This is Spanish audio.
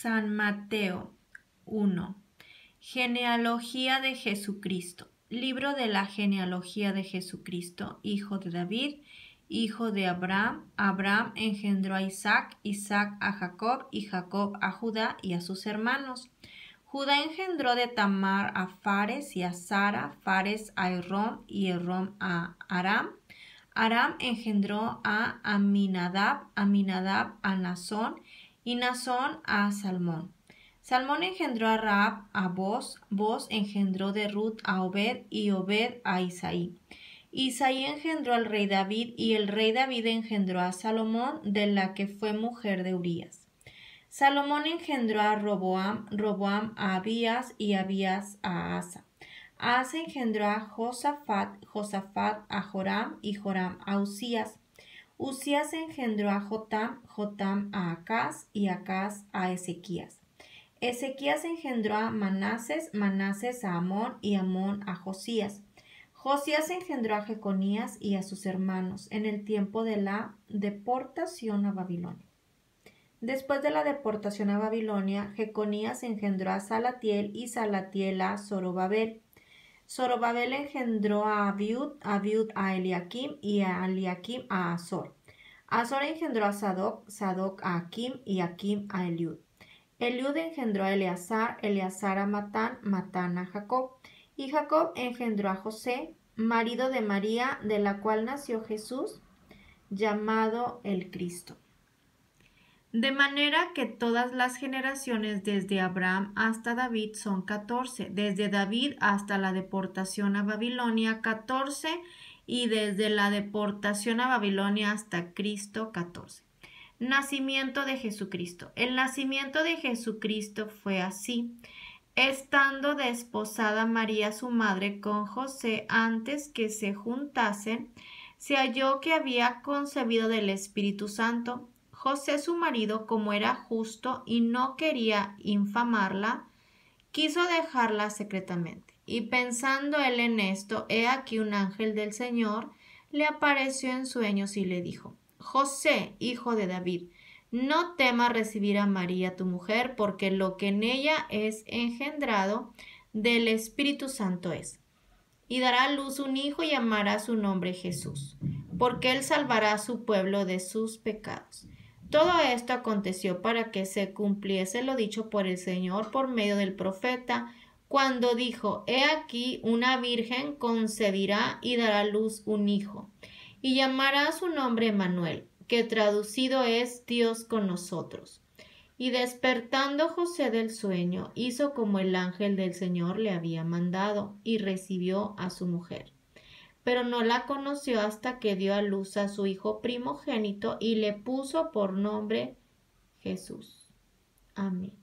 San Mateo 1. Genealogía de Jesucristo. Libro de la genealogía de Jesucristo, hijo de David, hijo de Abraham. Abraham engendró a Isaac, Isaac a Jacob y Jacob a Judá y a sus hermanos. Judá engendró de Tamar a Fares y a Sara, Fares a Errom y Errom a Aram. Aram engendró a Aminadab, Aminadab a Nazón y Nazón a Salmón. Salmón engendró a Raab a Boz, Boz engendró de Ruth a Obed y Obed a Isaí. Isaí engendró al rey David y el rey David engendró a Salomón, de la que fue mujer de Urías. Salomón engendró a Roboam, Roboam a Abías y Abías a Asa. Asa engendró a Josafat, Josafat a Joram y Joram a Usías. Usías engendró a Jotam, Jotam a Acaz y Acaz a Ezequías. Ezequías engendró a Manases, Manases a Amón y Amón a Josías. Josías engendró a Jeconías y a sus hermanos en el tiempo de la deportación a Babilonia. Después de la deportación a Babilonia, Jeconías engendró a Salatiel y Salatiel a Zorobabel. Zorobabel engendró a Abiud, Abiud a Eliakim y a Eliakim a Azor. Azor engendró a Sadoc, Sadoc a Akim y Akim a Eliud. Eliud engendró a Eleazar, Eleazar a Matán, Matán a Jacob. Y Jacob engendró a José, marido de María, de la cual nació Jesús, llamado el Cristo. De manera que todas las generaciones desde Abraham hasta David son catorce, desde David hasta la deportación a Babilonia catorce y desde la deportación a Babilonia hasta Cristo catorce. Nacimiento de Jesucristo. El nacimiento de Jesucristo fue así. Estando desposada María su madre con José antes que se juntasen, se halló que había concebido del Espíritu Santo José su marido, como era justo y no quería infamarla, quiso dejarla secretamente. Y pensando él en esto, he aquí un ángel del Señor le apareció en sueños y le dijo, José, hijo de David, no temas recibir a María tu mujer, porque lo que en ella es engendrado del Espíritu Santo es. Y dará a luz un hijo y llamará su nombre Jesús, porque él salvará a su pueblo de sus pecados. Todo esto aconteció para que se cumpliese lo dicho por el Señor por medio del profeta, cuando dijo, He aquí una virgen concebirá y dará luz un hijo, y llamará su nombre Manuel, que traducido es Dios con nosotros. Y despertando José del sueño, hizo como el ángel del Señor le había mandado, y recibió a su mujer pero no la conoció hasta que dio a luz a su hijo primogénito y le puso por nombre Jesús. Amén.